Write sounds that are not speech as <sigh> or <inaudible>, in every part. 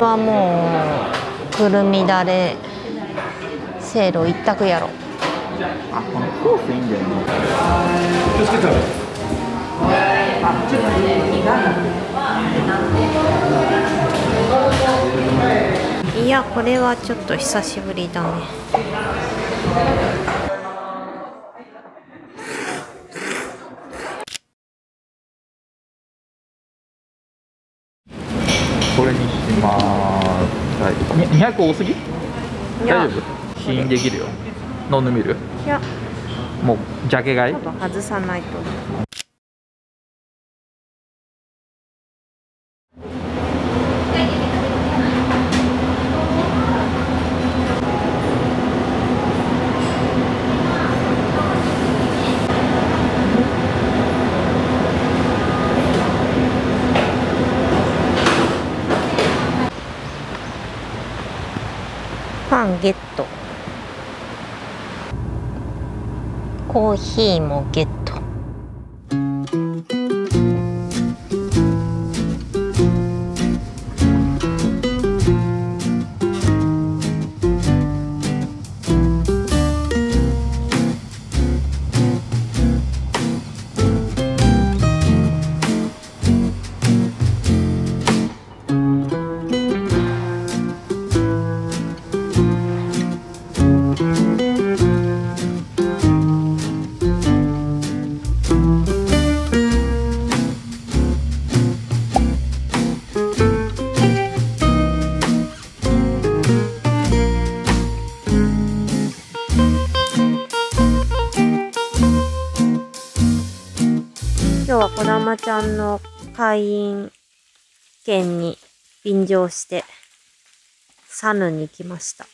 はもうくるみだれせいろ一択やろ。あこのコースいいんだよね。いやこれはちょっと久しぶりだね。これにします。はいに200多すぎ？大丈夫？試飲できるよ。飲んでみる？いや。もうジャケ買い？外さないとンゲット。コーヒーもゲット。ちゃんの会員券に便乗してサヌに来ました。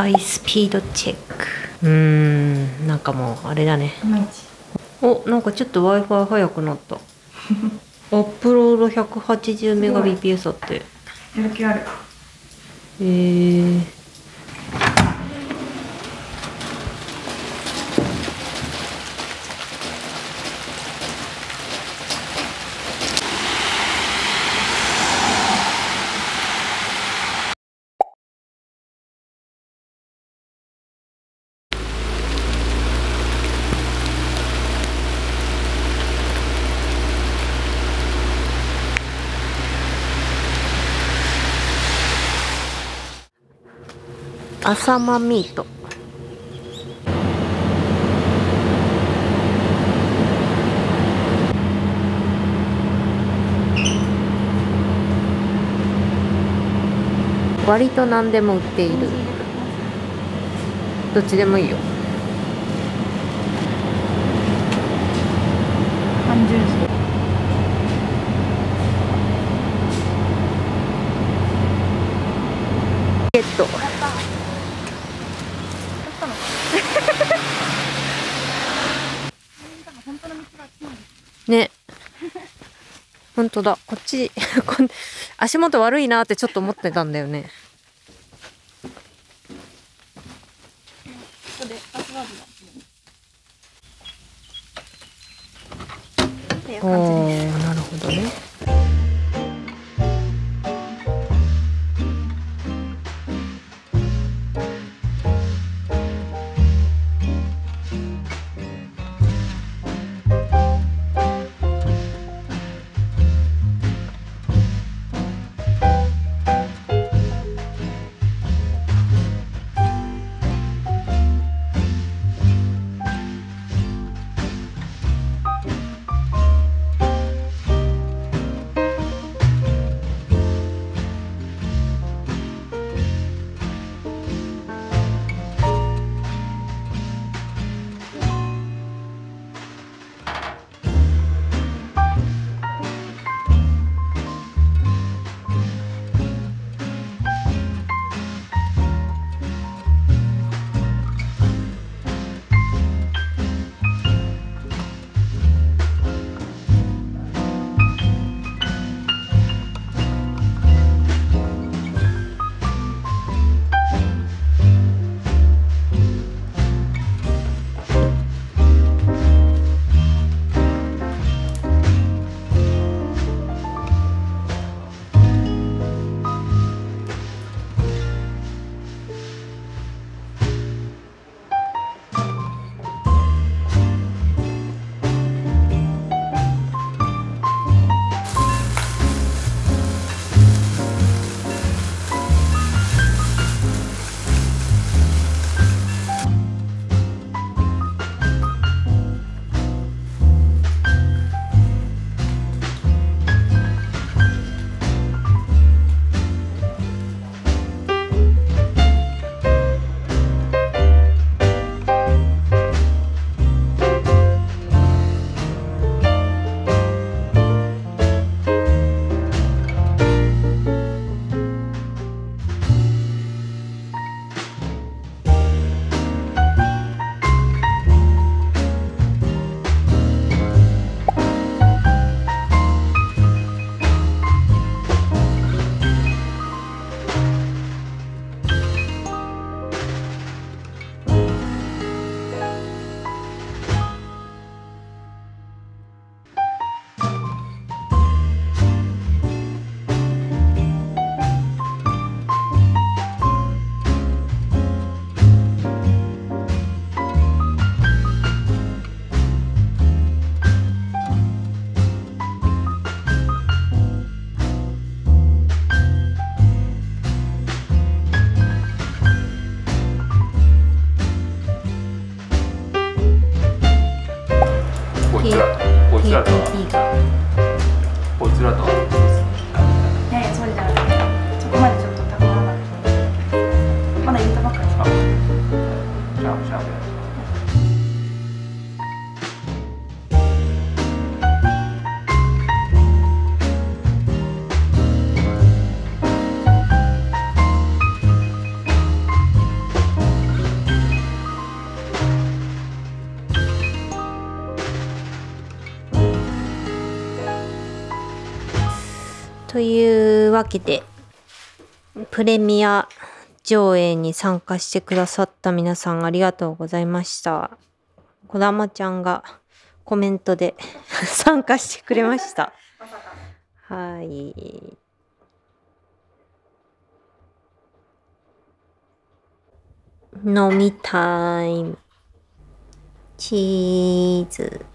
Wi-Fi スピードチェック。うーん、なんかもうあれだね。お、なんかちょっと Wi-Fi 早くなった。<laughs> アップロード180メガ BPS だって。やる気あるえー、朝マミート。割と何でも売っている。どっちでもいいよ半ジュースゲットね本当だ。こっち <laughs> 足元悪いなってちょっと思ってたんだよね。お感じでーなるほどねこいつらとは？こいつらとは？けでプレミア上映に参加してくださった皆さんありがとうございました。こだまちゃんがコメントで <laughs> 参加してくれました。はい。飲みタイム。チーズ。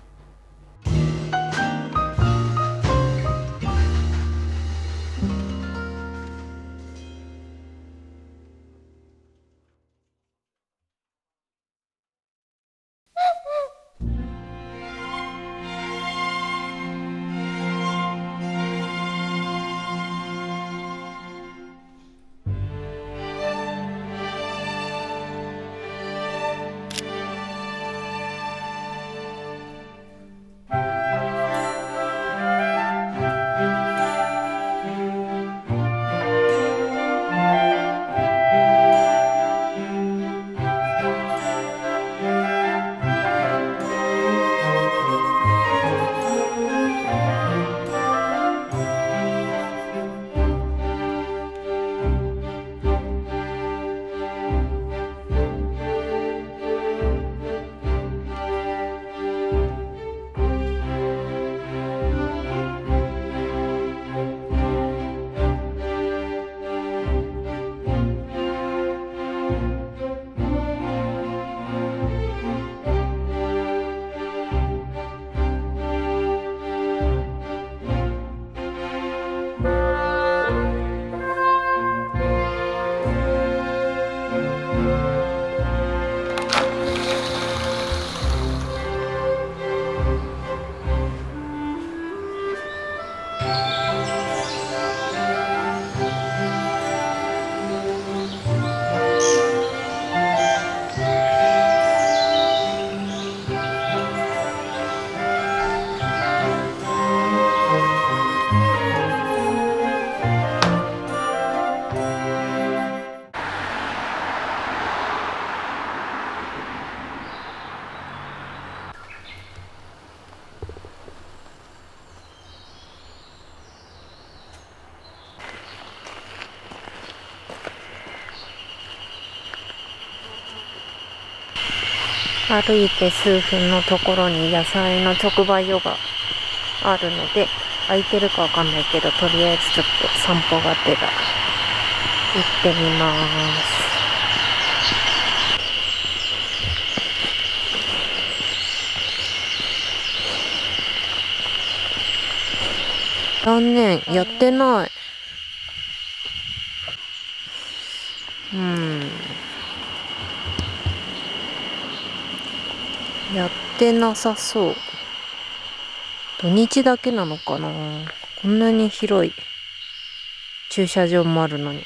歩いて数分のところに野菜の直売所があるので空いてるかわかんないけどとりあえずちょっと散歩がてら行ってみます。残念やってないうんやってなさそう。土日だけなのかな。こんなに広い駐車場もあるのに。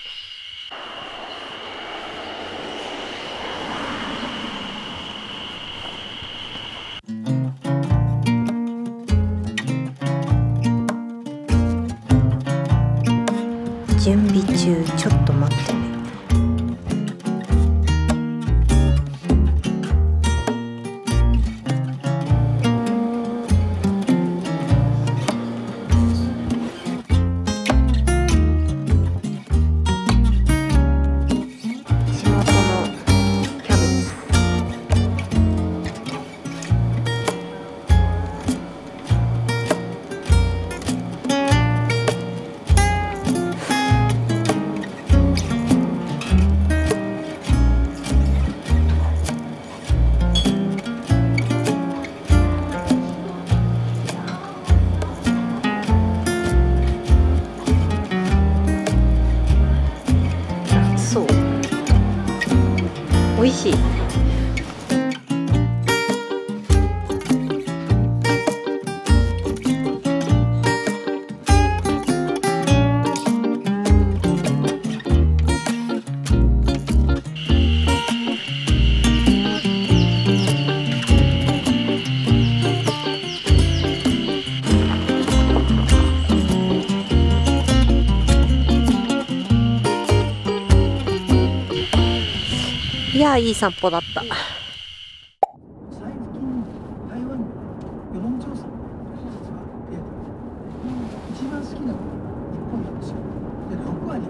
ですよで6割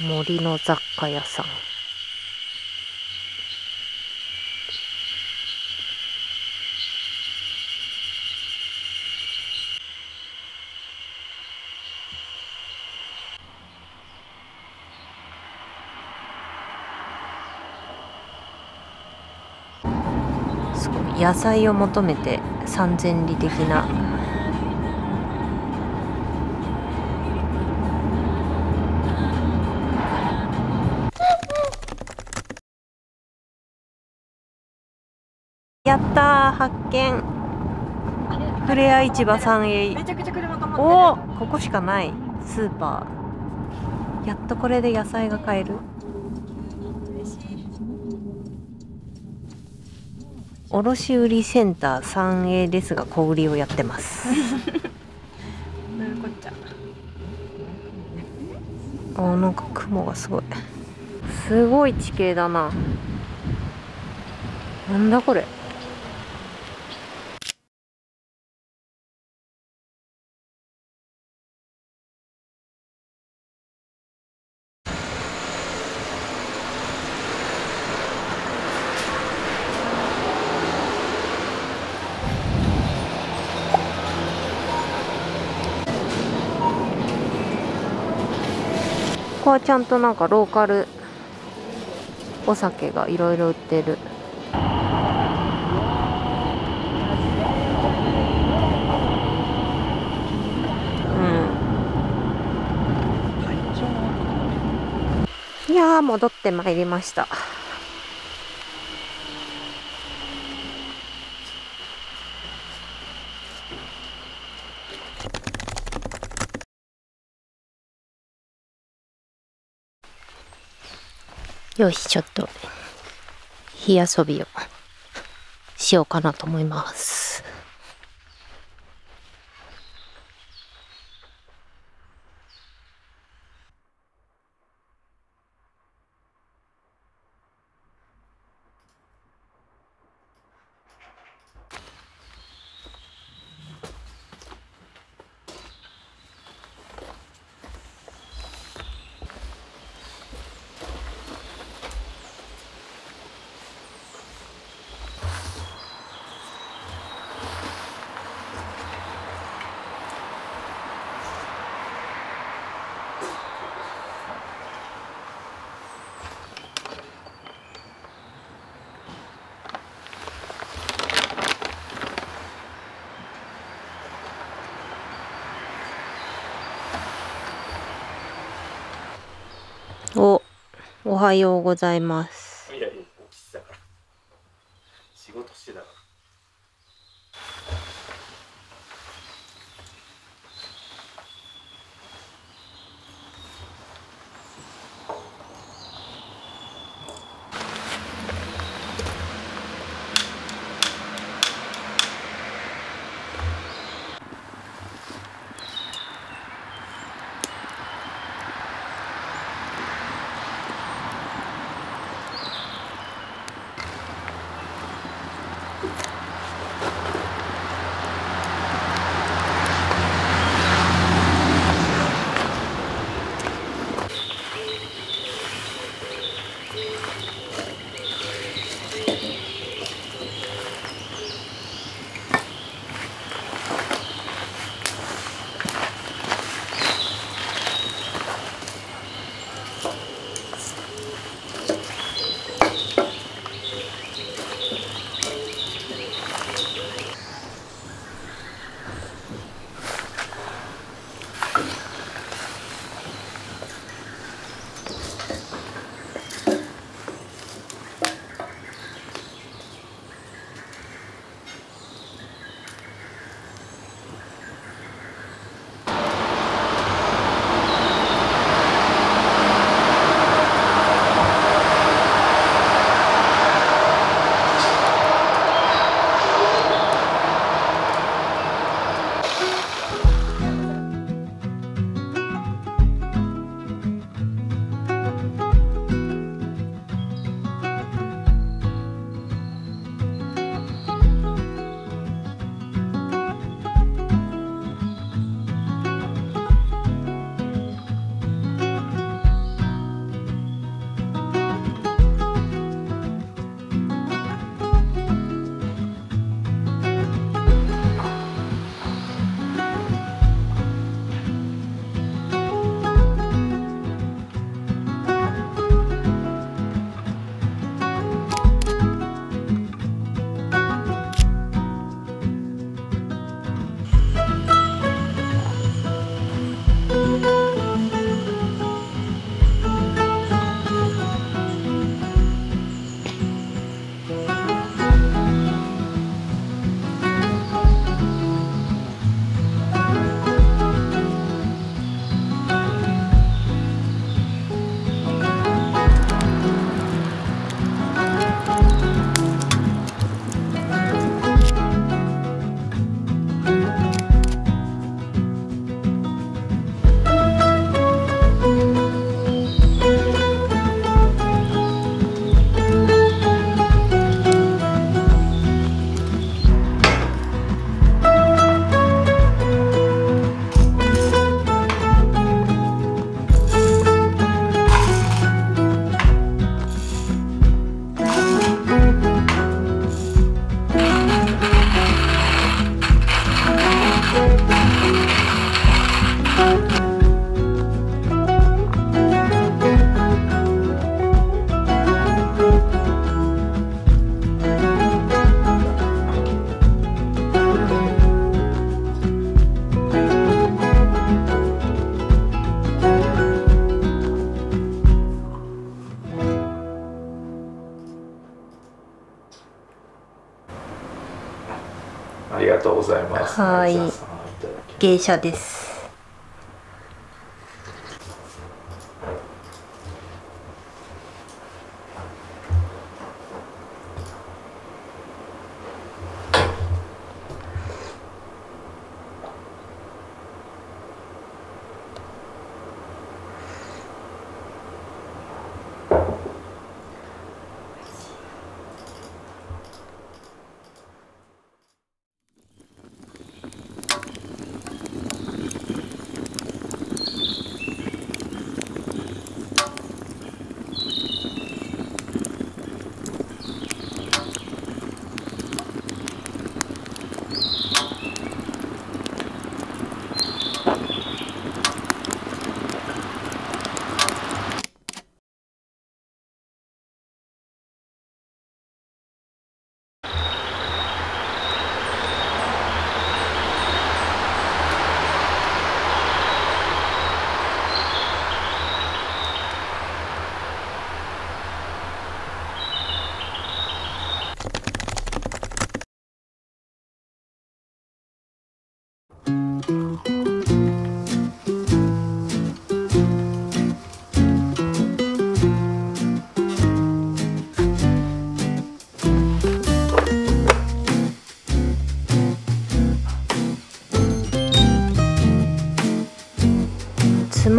65%森の雑貨屋さん野菜を求めて三千里的な。やったー発見。ふれあい市場三栄めちゃくちゃ車止まってる。おおここしかない。スーパー。やっとこれで野菜が買える卸売センター三栄ですが小売りをやってます。なんこっちゃ。あーなんか雲がすごい。すごい地形だな。なんだこれちゃんとなんかローカルお酒がいろいろ売ってる。うん。いやー戻ってまいりました。よしちょっと。火遊びをしようかなと思います。おおはようございます。ありがとうございます。はい。芸者です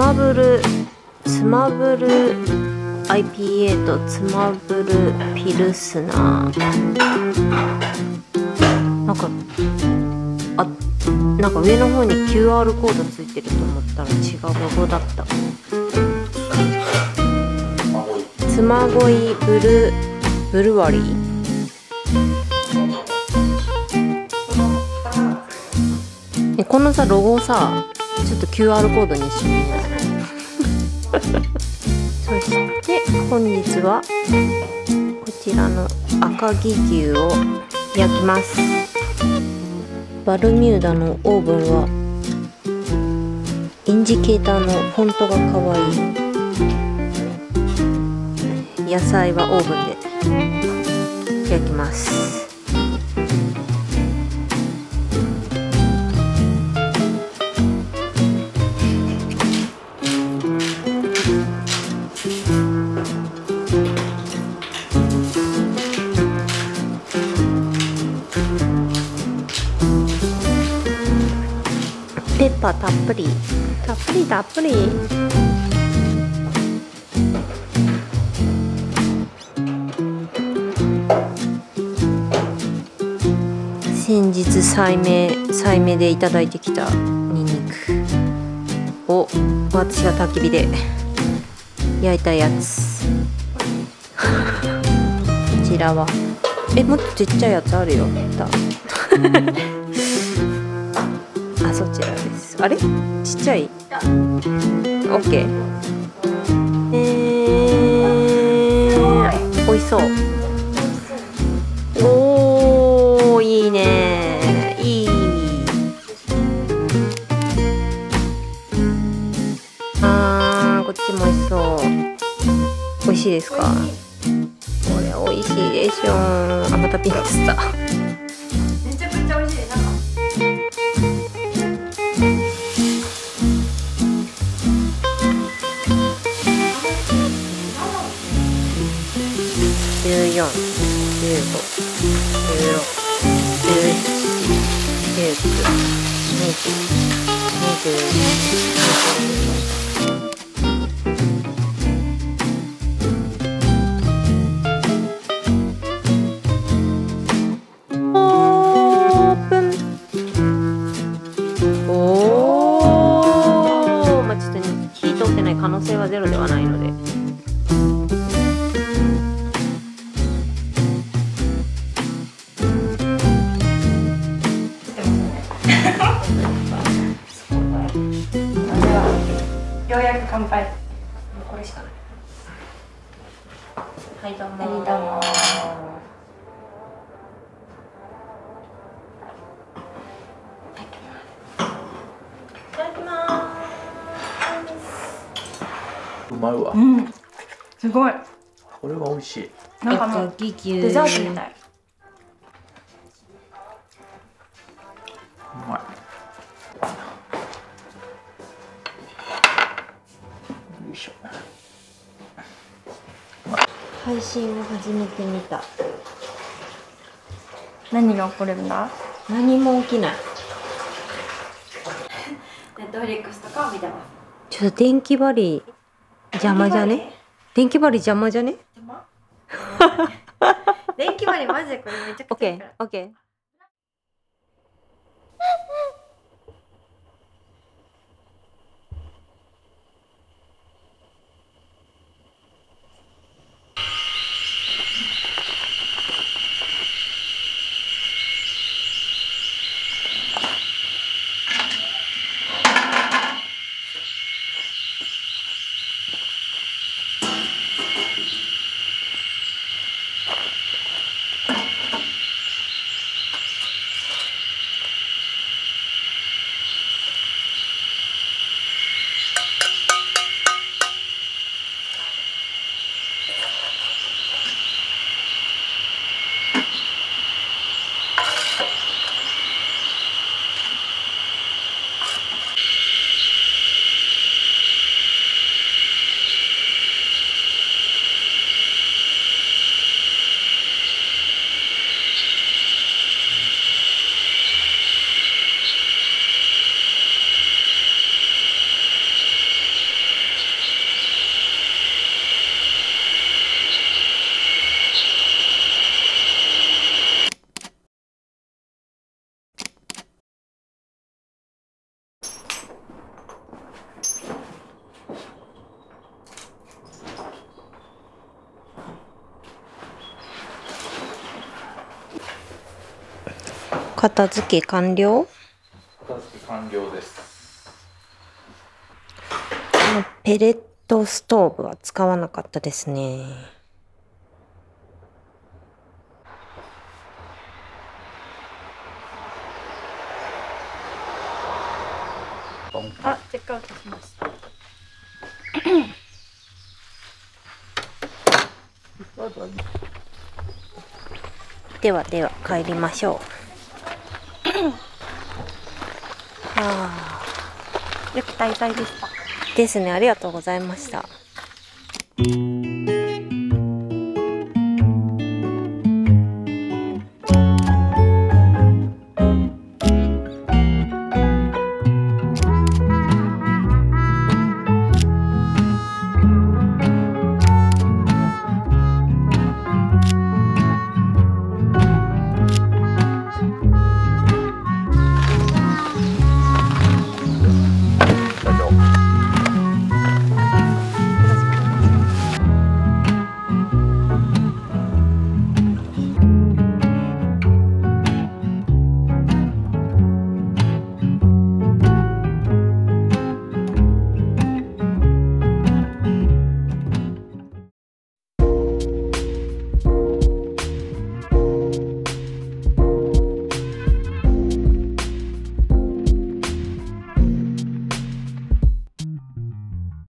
マブルつまぶる IPA とつまぶるピルスナーなんかあなんか上の方に QR コードついてると思ったら違うロゴだった。つまごいブルブルワリーこのさロゴさちょっと QR コードにしよう。<laughs> そして本日はこちらの赤城牛を焼きます。バルミューダのオーブンはインジケーターのフォントが可愛い野菜はオーブンで焼きます。たっぷり。たっぷりたっぷり。先日再明再明でいただいてきたニンニクを私が焚き火で焼いたやつ。<laughs> こちらは。えもっとちっちゃいやつあるよ。だあそちらですあれ？ちっちゃい？オッケー。えー、おいしそう。おーいいね。いい。あーこっちも美味しそう。美味しいですか？これ美味しいでしょ。あまたピンクした15、16、17、19、20、ますうまいわ。うん。すごい。これは美味しい。なんかもうデザートみたい。うまい。よいしょ。配信を始めてみた。何が起こるんだ？何も起きない。<laughs> ネットフリックスとかを見てます。ちょっと電気針邪魔じゃね？電気針邪魔じゃね？<laughs> 電気針マジでこれめちゃオッケくちゃい片付け完了？片付け完了です。このペレットストーブは使わなかったですね。あチェックアウトしました。ではでは帰りましょうはあ。よく滞在でした。ですねありがとうございました。